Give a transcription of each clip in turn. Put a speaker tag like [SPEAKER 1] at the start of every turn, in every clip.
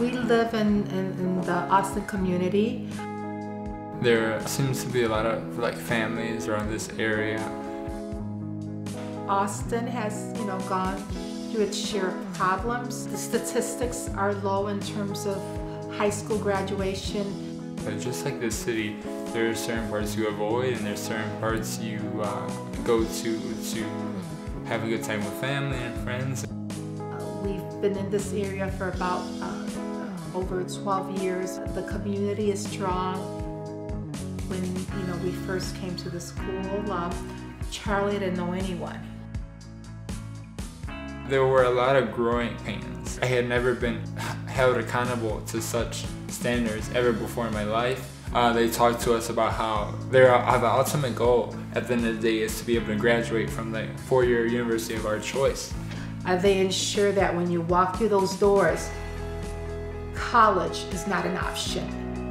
[SPEAKER 1] We live in, in, in the Austin community.
[SPEAKER 2] There seems to be a lot of like families around this area.
[SPEAKER 1] Austin has, you know, gone through its share of problems. The statistics are low in terms of high school graduation.
[SPEAKER 2] But just like this city, there are certain parts you avoid and there's certain parts you uh, go to to have a good time with family and friends.
[SPEAKER 1] Uh, we've been in this area for about uh, over 12 years. The community is strong. When you know we first came to the school, uh, Charlie didn't know anyone.
[SPEAKER 2] There were a lot of growing pains. I had never been held accountable to such standards ever before in my life. Uh, they talked to us about how their uh, the ultimate goal at the end of the day is to be able to graduate from the four-year university of our choice.
[SPEAKER 1] Uh, they ensure that when you walk through those doors, college is not an option.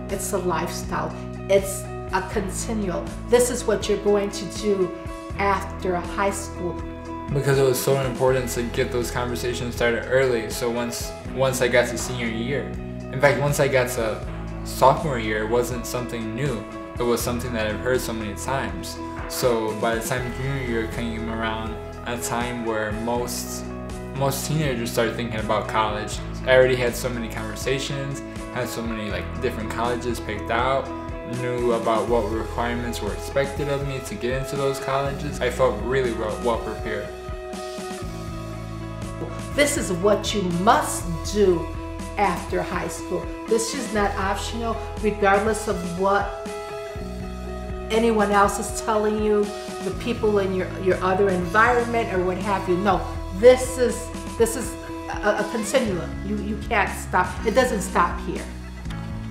[SPEAKER 1] It's a lifestyle. It's a continual. This is what you're going to do after high school
[SPEAKER 2] because it was so important to get those conversations started early. So once once I got to senior year, in fact, once I got to sophomore year, it wasn't something new. It was something that I've heard so many times. So by the time junior year came around, a time where most most teenagers started thinking about college. I already had so many conversations, had so many like different colleges picked out, knew about what requirements were expected of me to get into those colleges. I felt really well, well prepared.
[SPEAKER 1] This is what you must do after high school. This is not optional, regardless of what anyone else is telling you, the people in your, your other environment or what have you. No, this is this is a, a continuum. You you can't stop. It doesn't stop here.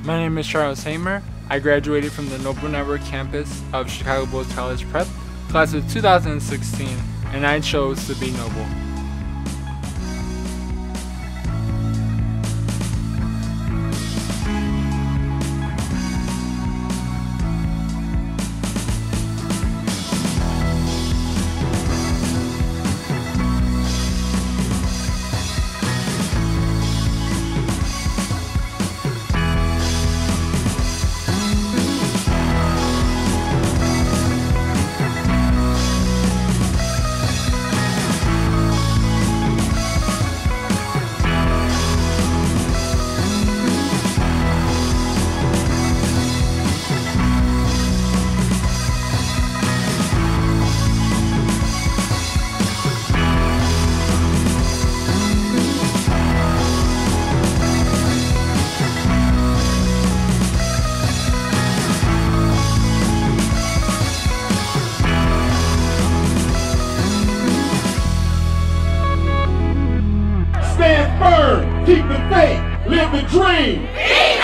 [SPEAKER 2] My name is Charles Hamer. I graduated from the Noble Network campus of Chicago Bulls College Prep, class of 2016, and I chose to be Noble.
[SPEAKER 3] Firm, keep the faith, live the dream.